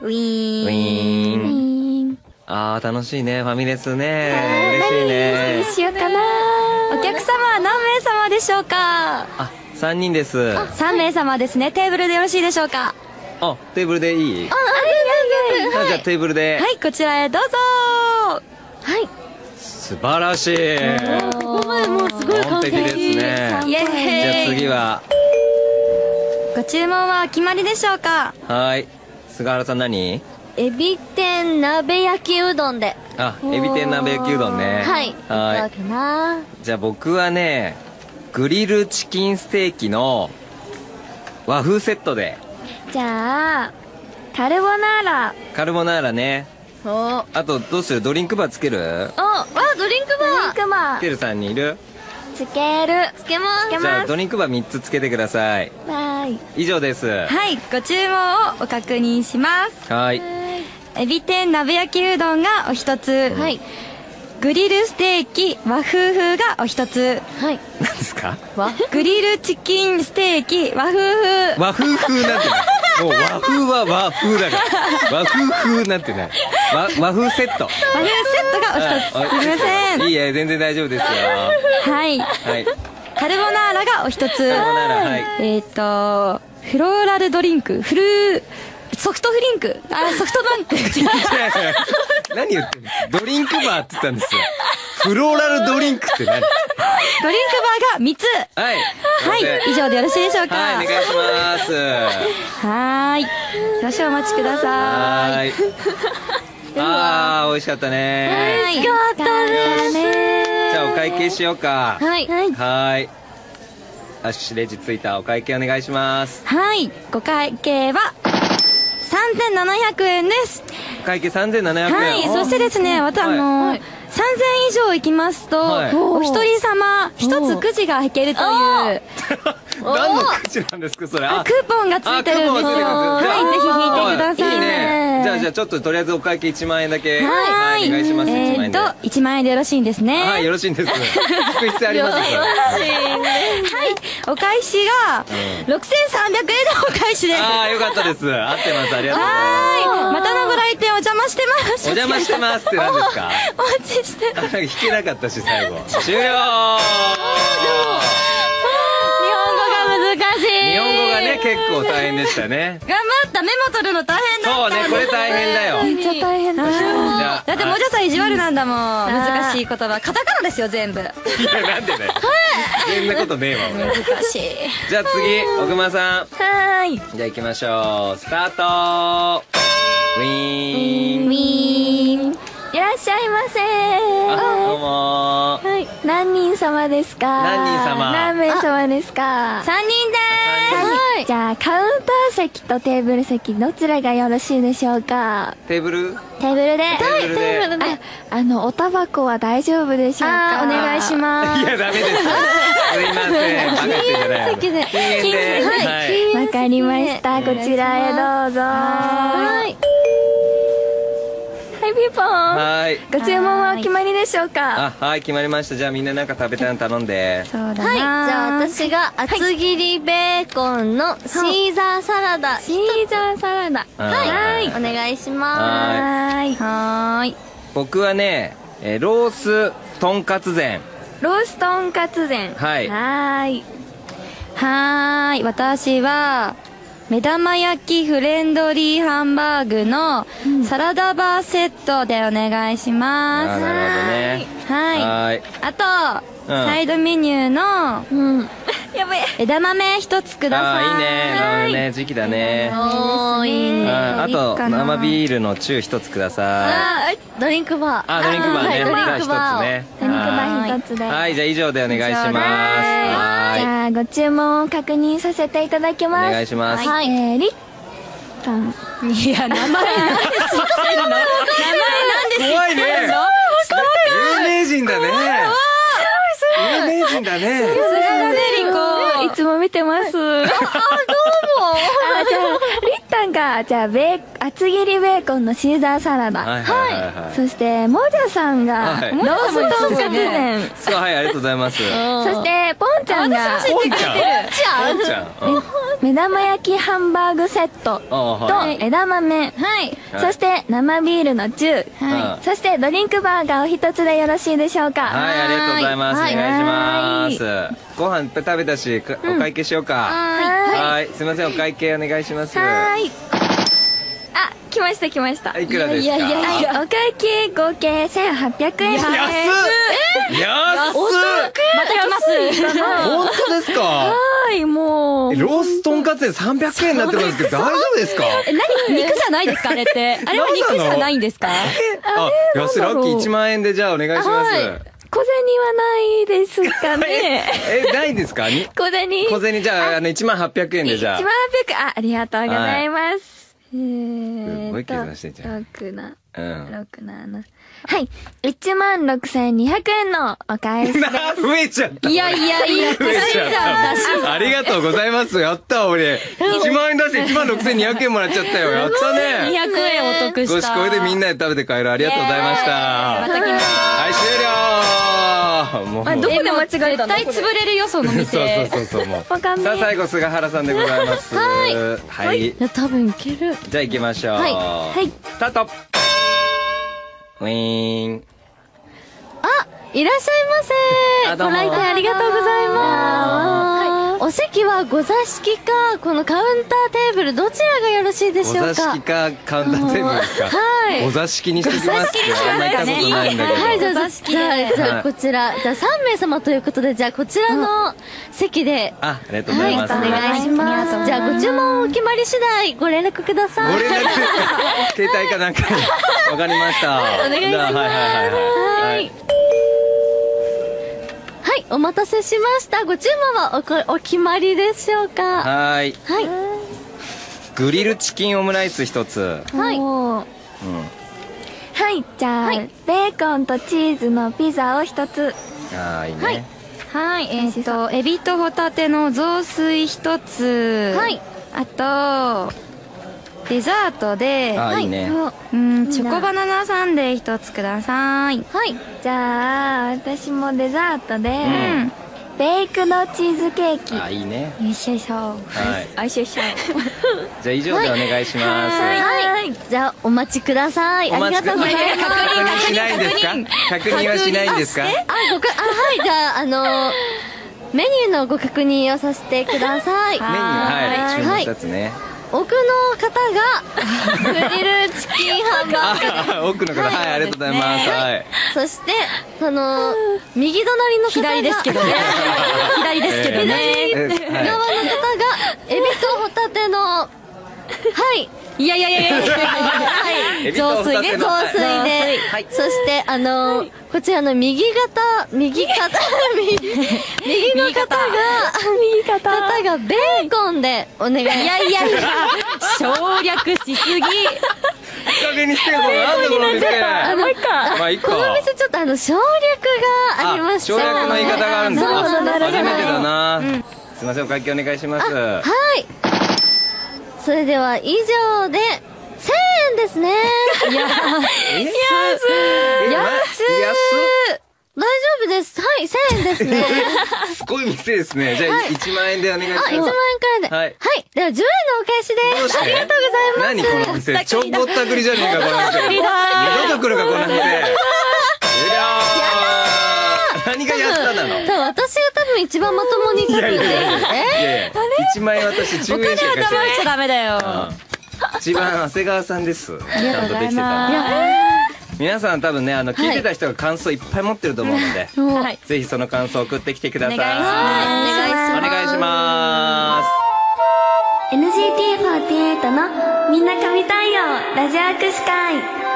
ウィーン。ウィーン。あー、楽しいね。ファミレスね。嬉しいね。しようかなお客様は何名様でしょうか？あ、3人です。あ、3名様ですね。テーブルでよろしいでしょうか？テーブルでいい？あ、はい、あじゃあテーブルで。はい、こちらへどうぞはい。素晴らしい。お前もうすご完璧ですね。イエじゃあーイ次は、ご注文はお決まりでしょうか？はい。菅原さん何？エビ天鍋焼きうどんで。あ、エビ天鍋焼きうどんね。はい。はい。いかな。じゃあ僕はね、グリルチキンステーキの和風セットで、じゃあ、カルボナーラ。カルボナーラね。おあと、どうする？ドリンクバーつける？あ、あ、ドリンクドリンバー。クバつけるさんにいる？つける。つけます。つけじゃあ。ドリンクバー3つつけてください。はーい。以上です。はい、ご注文をお確認します。はい。エビ天鍋焼きうどんがお一つ。はい。グリルステーキ和風風がお一つ。はい。何ですか？わ？グリルチキンステーキ和風風。和風風なんてない。もう和風は和風だから。和風風なんてない。和和風セット。和風セットがお一つ。あすみません。いいえ、全然大丈夫ですよ。はい。はい。カルボナーラがお一つ。えっ、と、フローラルドリンク、フルー、ソフトフリンク、あ、ソフトバンク。何言ってんの？ドリンクバーって言ったんですよ。フローラルドリンクって何？ドリンクバーが3つ。はい。はい、以上でよろしいでしょうか。はい、お願いします。はーい。少々お待ちください。あー、美味しかったい。ね。美味しかったねじゃあお会計しようか。はい。はい。はーい。よし、レジついた。お会計お願いします。はい。ご会計は、3700円です。お会計3700円。はい。そしてですね、またあの、はい3000以上行きますと、はいお一人様一つくじが引けるという、何の口なんですか、それ。あクーポンがついてるんですよ。はい、ぜひ引いてください。いいね。じゃあ、じゃあ、ちょっととりあえずお会計1万円だけ。はい。お願いします。1万円で。えーと、1万円でよろしいんですね。はい、よろしいんです。聞く必要ありますかはい。お返しが、6300円のお返しです。ああ、よかったです。合ってます。ありがとうございはい。またのご来店お邪魔してます。ます。お邪魔してますって何ですか？お待ちしてあ、ます。なんか弾けなかったし、最後。終了ね、結構大変でしたね。頑張った。メモ取るの大変だった。そうね、これ大変だよ。めっちゃ大変だ。だってもじゃさん意地悪なんだもん。難しい言葉。カタカナですよ、全部。難いや、なんでだよ。そんなことねえわ、俺。しい。じゃあ次、奥間さん。はーい。じゃあ行きましょう。スタートウィーン。ウィーン。いらっしゃいませあ、どうもー。はい。何人様ですか？何人様？何名様ですか ?3 人じゃあ、カウンター席とテーブル席、どちらがよろしいでしょうか？テーブル？テーブルで。テーブルで。あ、あの、おタバコは大丈夫でしょうか？お願いしますいや、ダメです。すいません。バカ言ってんじゃないよ。席で禁煙で。はい。わかりました。こちらへどうぞ。はい。はい、ピンポン。はい。ご注文はお決まりでしょうかあ、はい、決まりました。じゃあみんななんか食べたいの頼んで。そうだはい。じゃあ私が厚切りベーコンのシーザーサラダ。シーザーサラダ。はいお願いしまはーい。はーい。僕はね、えーロースとんかつ膳。ローストンカツ膳。はいはーい。はーい。私は、目玉焼きフレンドリーハンバーグのサラダバーセットでお願いしあます。ーなるほどね。はい。はい。あと、うんサイドメニューの、す。うん。やばい。枝豆一つください。あーいいね。なるほどね。時期だね。おー、いいね。ああと、生ビールのチュー一つください。あードリンクバー。あ、ドリンクバーね。はいドリンじゃあクバーを。一つね。ドリンクバはいー一つで。はい、じゃあ以上でお願いします。以上でご注文を確認させていただきい。ます。お願いします。はい。えー、リッタン。いや、名前なんで知ってるの？名前なんで知ってるの怖いね有名人だね。有名人だね。さすがだね、リコ。いつも見てます。あ、どうも。あ、じゃあ、は、じゃあ、ベー、厚切りベーコンのシーザーサラダ。はいはいはいはいそして、もじゃさんが、はいローストンカツ麺。そうはいありがとうございます そして、ポンちゃんが、ポンちゃんポンちゃんうん目玉焼きハンバーグセットと枝豆。はい。そして、生ビールの中。はいそして、ドリンクバーガーお一つでよろしいでしょうか。はい、ありがとうございます。おはい願いします。ご飯食べたし、かお会計しようか。はい。すみません、お会計お願いします。はーい。あ、来ました来ました。いくらですか？いやいやいや、お会計合計1800円です。安っ安っまた来ます。本当ですか？はい、もう。ローストンカツで300円になってますけど、大丈夫ですか？え、何？肉じゃないですかあれって。あれは肉じゃないんですか？あ、安いラッキー1万円でじゃあお願いします。小銭はないですかね。え、ないですか？に？小銭。小銭じゃあ、あの、1万800円でじゃ1万800あ、ありがとうございます。えーすごい計算してんじゃん6な、あ。うん。6な、7。はい。1万6200円のお返しです。な、増えちゃった。いやいやいや、増えちゃった。ありがとうございます。やった、俺。1万円出して1万6200円もらっちゃったよ。やったね。200円お得した。ごしこれでみんなで食べて帰る。ありがとうございました。また来ます。で間違えたの？絶対潰れるよ、そのそう店。そうそうそう、もう。わかんないさあ、最後、菅原さんでございます。はい。はい。いや、多分いける。じゃあ行きましょう。はいはいスタートウィーン。いらっしゃいませご来店ありがとうございます。お席はご座敷か、このカウンターテーブル、どちらがよろしいでおしょうか？座敷かカウンターテーブルですか？はいお座敷にしてきますあんま行ったことないんだけど。はい、じゃあ、じゃじゃあじゃあはいこちら、じゃあ3名様ということで、じゃあこちらの席で、あ、ありがとうございます。お願いします。じゃあご注文お決まり次第、ご連絡ください。ご連絡 携帯かなんかわかりました。お願いしますはいはいはいはい。はい。はい、お待たせしました。ご注文はおこお決まりでしょうか？はーい。はい。グリルチキンオムライス一つ。はい。うん。はい、じゃあ、ベーコンとチーズのピザを一つ。あーいいね。はい、えっと、エビとホタテの雑炊一つ。はい。あと、デザートで、あーいいね。うん、チョコバナナサンデー一つください。はい。じゃあ、私もデザートで、んベイクドチーズケーキ。あーいいね。よいしょよいしょ。はい。よいしょよいしょ。じゃあ以上でお願いします。はい。じゃあ、お待ちください。ありがとうございます。確認しないんですか？確認はしないんですか？あ、ごか、あ、はい。じゃあ、あのー、メニューのご確認をさせてください。メニュー、はい。注文はいしたやつね。奥の方が、グリルチキンハンバーグ。あ、奥の方、はい、ありがとうございます。はい。そして、あのー、右隣の方が、左ですけどね。左ですけどね。え側の方が、エビとホタテの、はい。いやいやいやいやはい。雑炊ね。雑炊で、はいそして、あのー、こちらの右肩、右肩、右、右の方が、右肩方がベーコンでお願い。いやいやいや、省略しすぎ。いい加減にしてよ、これ。なんだこの店。あの、まあ、いいか。この店ちょっとあの、省略がありまして。省略の言い方があるんですそうそう初めてだはな。すいません、お会計お願いします。い。それでは以上で、1000円ですね。いや、え安安大丈夫です。はい、1000円ですね。安 すごい店ですね。じゃあ、1万円でお願いします。あ、1万円からで。はいはい。では、10円のお返しです。ありがとうございます。何この店？ちょぼったくりじゃねえか、この店。二度と来るか、この私が多分一番まともに多分いやいやいやいやえいやいや1万円私10円しか貸してない。ちゃダメだよ。一番長谷川さんです。ちゃんとできてた皆さん多分ねあの聞いてた人が感想いっぱい持ってると思うので、はい。ぜひその感想を送ってきてください。お願いします。お願いします。お願いします NGT48 のみんな神対応ラジオ握手会